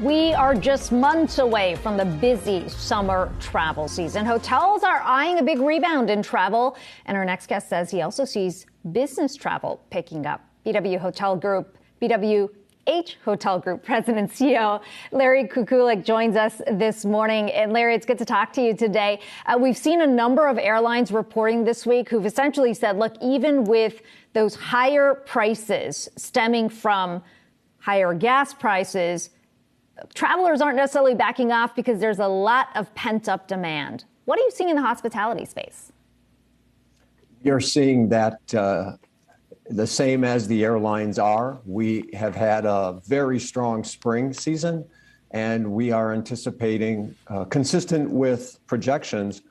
We are just months away from the busy summer travel season. Hotels are eyeing a big rebound in travel, and our next guest says he also sees business travel picking up. BW Hotel Group, BW H Hotel Group President CEO Larry Cuculic joins us this morning. And Larry, it's good to talk to you today. Uh, we've seen a number of airlines reporting this week who've essentially said, look, even with those higher prices stemming from higher gas prices, travelers aren't necessarily backing off because there's a lot of pent up demand. What are you seeing in the hospitality space? You're seeing that uh, the same as the airlines are. We have had a very strong spring season, and we are anticipating, uh, consistent with projections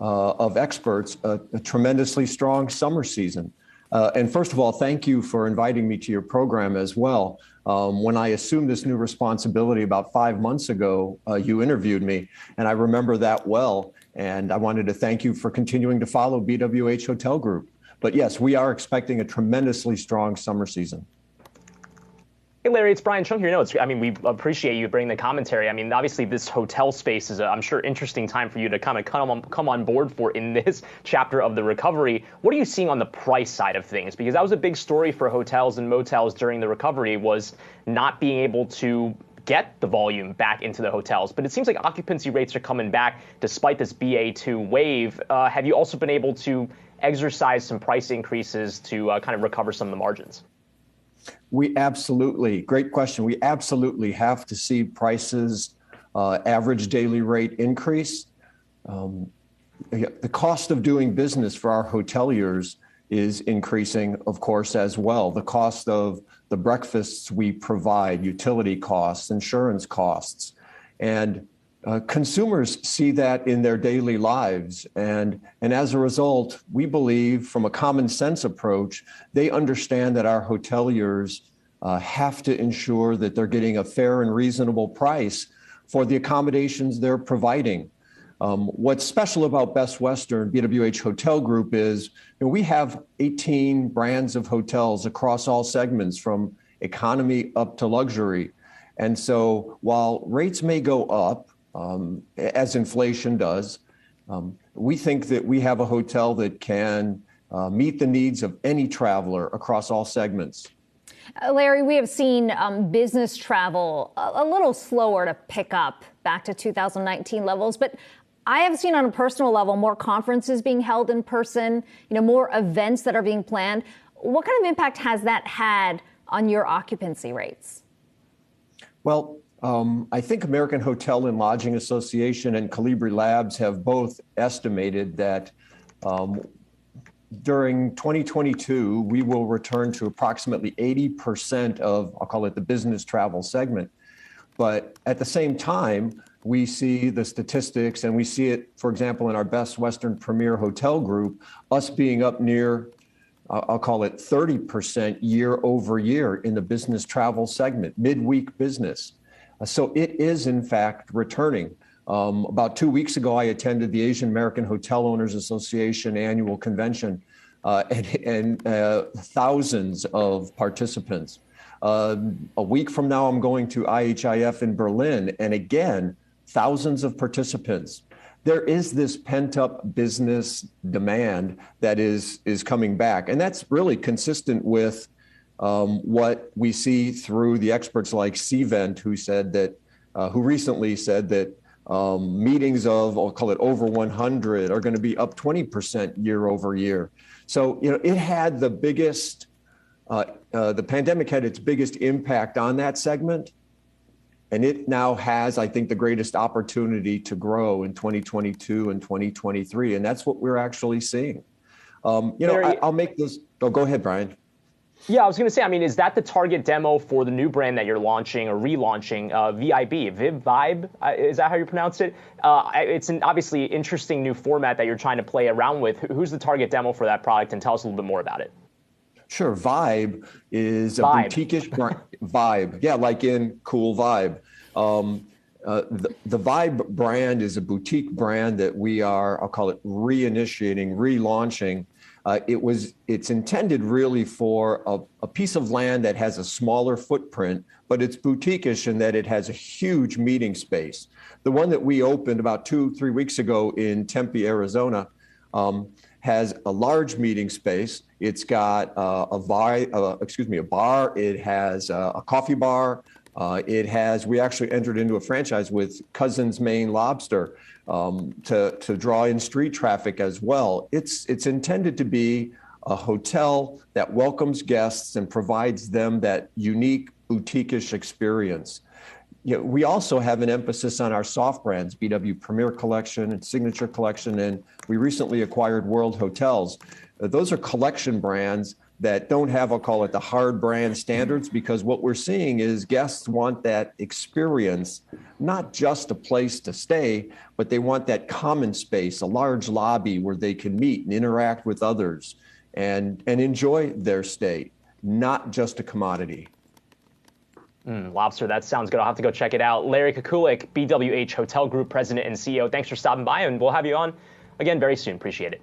uh, of experts, a, a, tremendously strong summer season. Uh, and first of all, thank you for inviting me to your program as well. Um, when I assumed this new responsibility about five months ago, uh, you interviewed me, and I remember that well. And I wanted to thank you for continuing to follow BWH Hotel Group. But yes, we are expecting a tremendously strong summer season. Hey, Larry, it's Brian Chung here. No, it's, I mean, we appreciate you bringing the commentary. I mean, obviously, this hotel space is, I'm sure, interesting time for you to kind of come on, come on board for in this chapter of the recovery. What are you seeing on the price side of things? Because that was a big story for hotels and motels during the recovery was not being able to get the volume back into the hotels. But it seems like occupancy rates are coming back despite this BA2 wave. Uh, have you also been able to exercise some price increases to uh, kind of recover some of the margins? We absolutely, great question. We absolutely have to see prices, uh, average daily rate increase. Um, the cost of doing business for our hoteliers is increasing, of course, as well. The cost of the breakfasts we provide, utility costs, insurance costs. And uh, consumers see that in their daily lives. And, and as a result, we believe from a common sense approach, they understand that our hoteliers uh, have to ensure that they're getting a fair and reasonable price for the accommodations they're providing. Um, what's special about Best Western BWH Hotel Group is you know, we have 18 brands of hotels across all segments from economy up to luxury. And so while rates may go up, um, as inflation does. Um, we think that we have a hotel that can uh, meet the needs of any traveler across all segments. Uh, Larry, we have seen um, business travel a, a, little slower to pick up back to 2019 levels, but I have seen on a personal level more conferences being held in person, you know, more events that are being planned. What kind of impact has that had on your occupancy rates? Well, um, I think American Hotel and Lodging Association and Kalibri Labs have both estimated that um, during 2022, we will return to approximately 80% of, I'll call it the business travel segment. But at the same time, we see the statistics and we see it, for example, in our Best Western Premier Hotel Group, us being up near, I'll call it 30% year over year in the business travel segment, midweek business. Uh, so it is, in fact, returning. Um, about two weeks ago, I attended the Asian American Hotel Owners Association annual convention uh, and, and uh, thousands of participants. Uh, a week from now, I'm going to IHIF in Berlin, and again, thousands of participants. There is this pent up business demand that is, is coming back, and that's really consistent with um, what we see through the experts like Cvent, who said that, uh, who recently said that um, meetings of, I'll call it over 100, are going to be up 20% year over year. So, you know, it had the biggest, uh, uh, the pandemic had its biggest impact on that segment. And it now has, I think, the greatest opportunity to grow in 2022 and 2023. And that's what we're actually seeing. Um, you know, I, will make this. Oh, go ahead, Brian. Yeah, I was going to say, I mean, is that the target demo for the new brand that you're launching or relaunching, uh, VIB, Viv Vibe? Uh, is that how you pronounce it? Uh, it's an obviously interesting new format that you're trying to play around with. Who's the target demo for that product? And tell us a little bit more about it. Sure. Vibe is a vibe. boutique-ish brand. vibe. Yeah, like in cool vibe. Um, uh, the, the, Vibe brand is a boutique brand that we are, I'll call it reinitiating, relaunching Uh, it was it's intended really for a, a, piece of land that has a smaller footprint, but it's boutiquish in that it has a huge meeting space. The one that we opened about two three weeks ago in Tempe, Arizona, um, has a large meeting space. It's got uh, a bar, uh, excuse me, a bar. It has uh, a coffee bar. Uh, it has. We actually entered into a franchise with Cousins Maine Lobster um, to to draw in street traffic as well. It's it's intended to be a hotel that welcomes guests and provides them that unique boutiquish experience. You know, we also have an emphasis on our soft brands, BW Premier Collection and Signature Collection, and we recently acquired World Hotels. Those are collection brands that don't have, I'll call it the hard brand standards, because what we're seeing is guests want that experience, not just a place to stay, but they want that common space, a large lobby where they can meet and interact with others and, and enjoy their stay, not just a commodity. Mm, lobster, that sounds good. I'll have to go check it out. Larry Cuculic, BWH Hotel Group President and CEO, thanks for stopping by, and we'll have you on again very soon. Appreciate it.